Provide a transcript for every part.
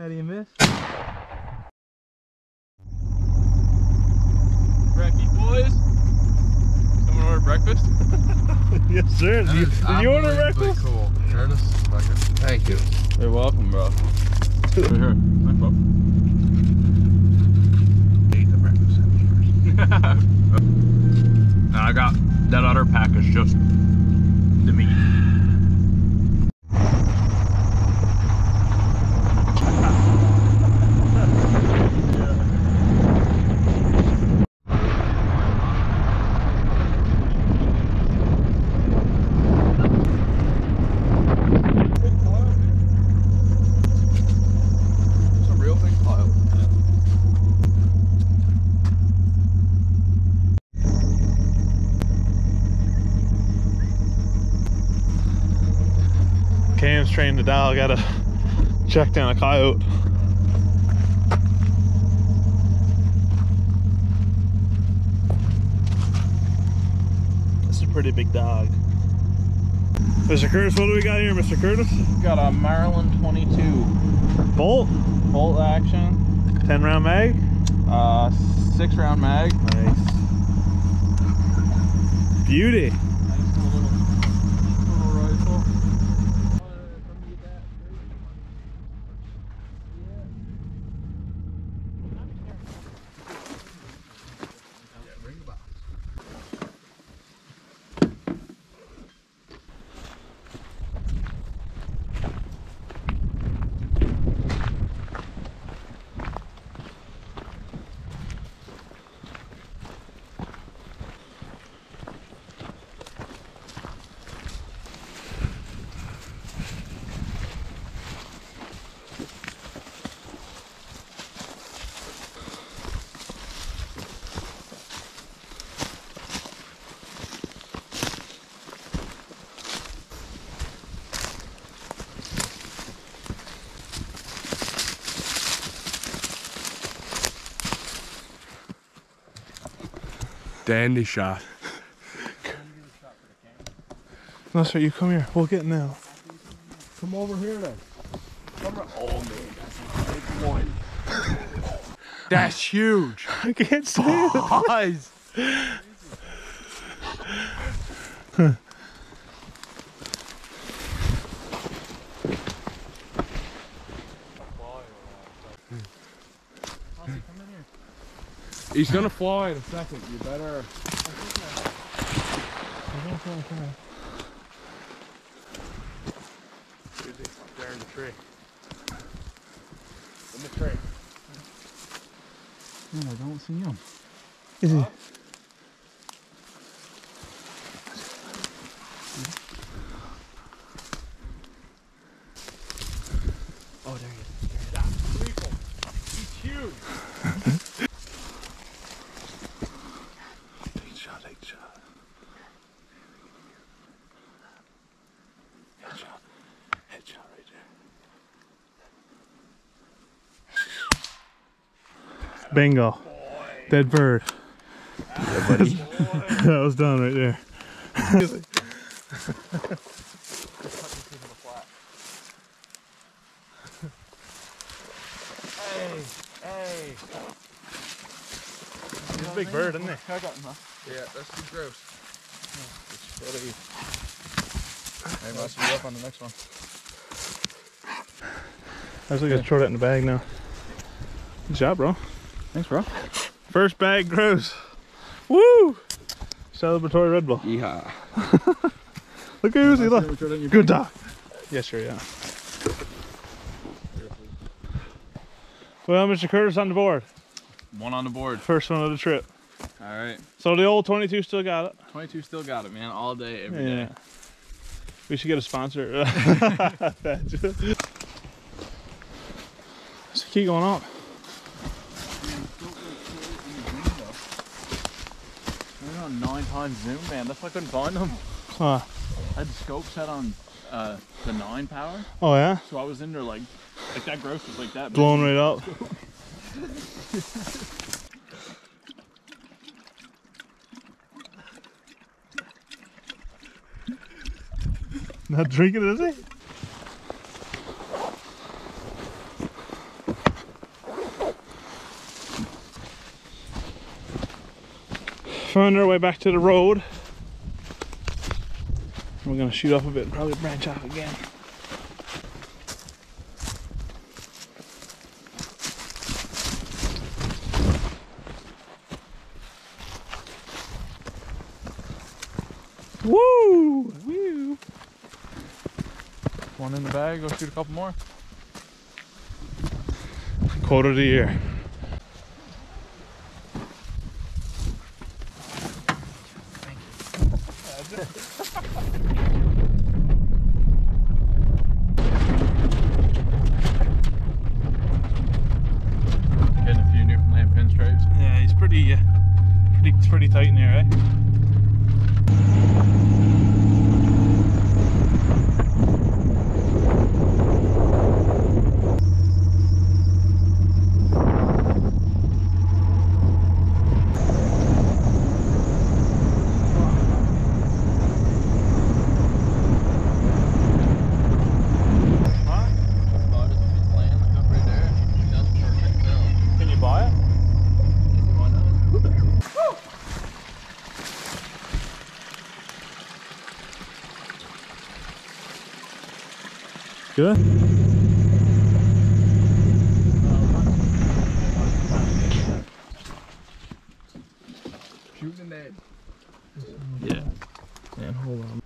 How do you miss? Brecky boys. Someone order breakfast? yes, sir. Did you, did you order breakfast? cool. Curtis, thank you. You're welcome, bro. Right here. Thanks, bro. Eat the breakfast sandwich first. I got that other pack is just the meat. It's a real big pile. Cam's trained the dog. Gotta check down a coyote. This is a pretty big dog. Mr. Curtis, what do we got here, Mr. Curtis? Got a Marlin 22 Bolt, bolt action, 10 round mag. uh, six round mag. Nice. Beauty. Dandy shot. That's right, you come here. We'll get now. Come over here then. Come on. Oh man, that's a big one. That's huge. I can't see it. Guys. He's gonna fly in a second. You better. There in the tree. In the tree. Man, I don't see him. Is he? Oh, there he is. That's lethal. He's huge. Take a shot, take a shot. Headshot. Headshot right there. Bingo. Dead bird. that was done right there. Hey, hey. He's a big bird, isn't he? I got enough. Yeah, that's too grouse. Hey, must be up on the next one. I was gonna throw that in the bag now. Good job, bro. Thanks, bro. First bag grouse. Woo! Celebratory Red Bull. Yeehaw. Look at who's he look. Good dog. Yes, sir, yeah. Well, Mr. Curtis on the board. One on the board. First one of the trip. All right. So the old 22 still got it. 22 still got it, man. All day, every day. Yeah. We should get a sponsor. Let's keep going up. On nine times zoom, man. That's why I couldn't find them. Huh. I had the scope set on uh, the nine power, Oh yeah, so I was in there like, like that grouse was like that. blown right up. Not drinking, is he? Found our way back to the road. We're gonna shoot off a bit and probably branch off again. Woo! Woo! One in the bag, go shoot a couple more. Quote of the year. Getting a few Newfoundland pinstripes. Yeah, he's pretty, uh, pretty, pretty tight in here, eh? Can you buy it? Good. Shooting that. Yeah. Man, hold on.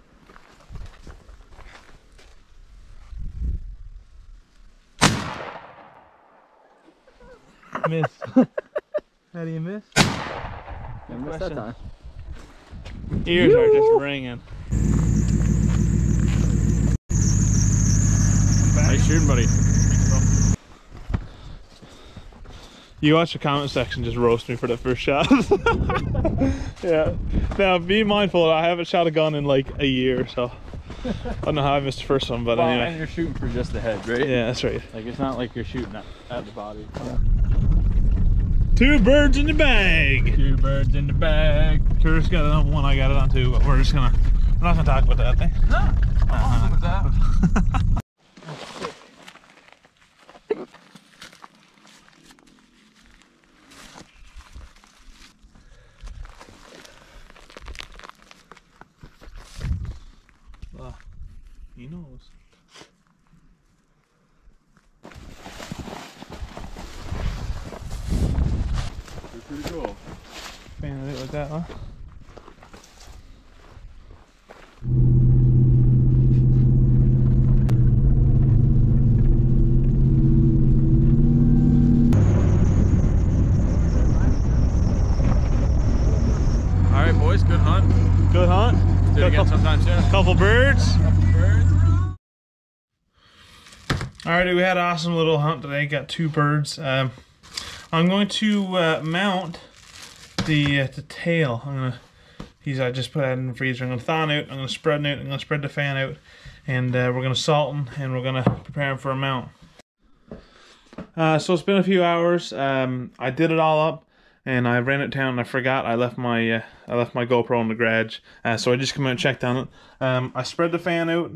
Miss. How do you miss? Question. time. Ears are just ringing. Shooting, buddy. You watch the comment section just roast me for the first shot. yeah. Now be mindful, I haven't shot a gun in like a year, so I don't know how I missed the first one, but Well, and anyway. you're shooting for just the head, right? Yeah, that's right. Like it's not like you're shooting at, at the body. Two birds in the bag. Two birds in the bag. Curtis got it on one, I got it on two, but we're just gonna we're not gonna talk about that eh? uh-huh. thing. Awesome with that. He knows. Pretty cool. Fan of it like that, huh? All right, boys. Good hunt. Good hunt. Do it again Couple- sometime soon. Couple birds. Birds. Alrighty, we had an awesome little hunt today. Got two birds. Um, I'm going to uh, mount the uh, the tail. I'm gonna. He's I just put that in the freezer. I'm gonna thaw out. I'm gonna spread 'em out. I'm gonna spread the fan out, and uh, we're gonna salt them and we're gonna prepare them for a mount. Uh, so it's been a few hours. Um, I did it all up, and I ran it down. And I forgot I left my uh, I left my GoPro in the garage. Uh, so I just come out and checked on it. Um, I spread the fan out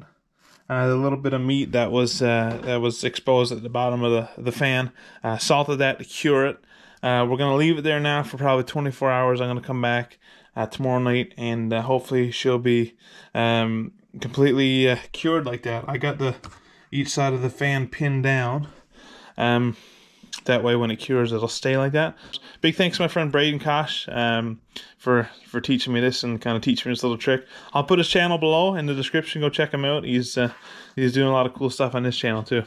uh, the little bit of meat that was uh, that was exposed at the bottom of the the fan. Uh, salted that to cure it. Uh, we're gonna leave it there now for probably 24 hours. I'm gonna come back uh, tomorrow night and uh, hopefully she'll be um, completely uh, cured like that. I got the each side of the fan pinned down. Um, that way when it cures it'll stay like that big thanks to my friend Brayden kosh um, for for teaching me this and kind of teaching me this little trick i'll put his channel below in the description go check him out he's uh, he's doing a lot of cool stuff on his channel too